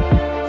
Bye.